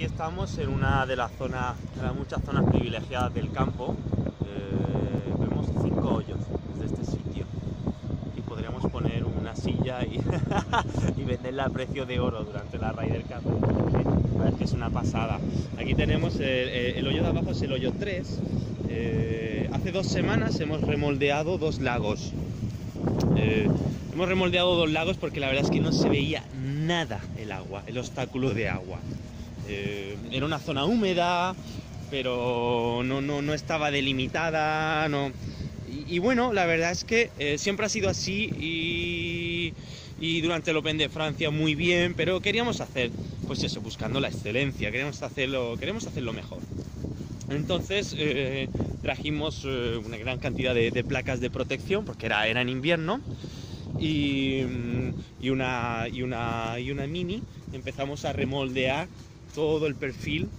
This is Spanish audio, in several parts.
aquí estamos en una de las zonas, de las muchas zonas privilegiadas del campo. Eh, vemos cinco hoyos desde este sitio. Y podríamos poner una silla y, venderla a precio de oro durante la Ryder Cup. Es que es una pasada. Aquí tenemos el hoyo de abajo, es el hoyo 3. Eh, hace dos semanas hemos remoldeado dos lagos. Eh, hemos remoldeado dos lagos porque la verdad es que no se veía nada el agua, el obstáculo de agua. Eh, era una zona húmeda, pero no, no, no estaba delimitada. No. Y, bueno, la verdad es que eh, siempre ha sido así y, y durante el Open de Francia muy bien, pero queríamos hacer, pues eso, buscando la excelencia, queremos hacerlo, queremos hacerlo mejor. Entonces eh, trajimos eh, una gran cantidad de, de placas de protección, porque era, era en invierno, y, mm, y una, y, una, y una mini. Empezamos a remoldear todo el perfil,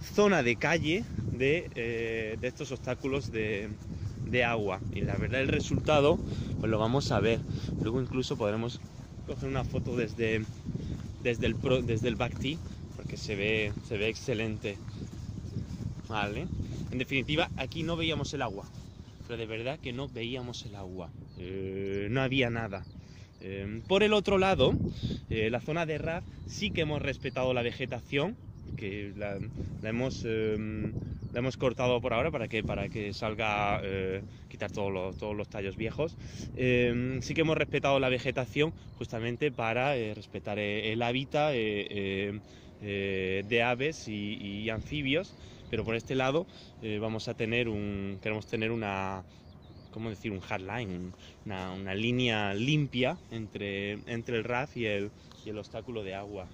zona de calle de, eh, de estos obstáculos de, de agua. Y la verdad el resultado, pues lo vamos a ver. Luego incluso podremos coger una foto desde, desde el, pro- desde el back tee, porque se ve, se ve excelente. Vale. En definitiva, aquí no veíamos el agua. Pero de verdad que no veíamos el agua. Eh, no había nada. Eh, por el otro lado, eh, la zona de RAF sí que hemos respetado la vegetación, que la, hemos, eh, la hemos cortado por ahora para que, para que salga, eh, quitar todos los, todos los tallos viejos. Eh, sí que hemos respetado la vegetación justamente para eh, respetar el hábitat de aves y, anfibios, pero por este lado vamos a tener un, queremos tener una, ¿cómo decir? Un hardline, un- una, una línea limpia entre, entre el RAF y el, y el obstáculo de agua.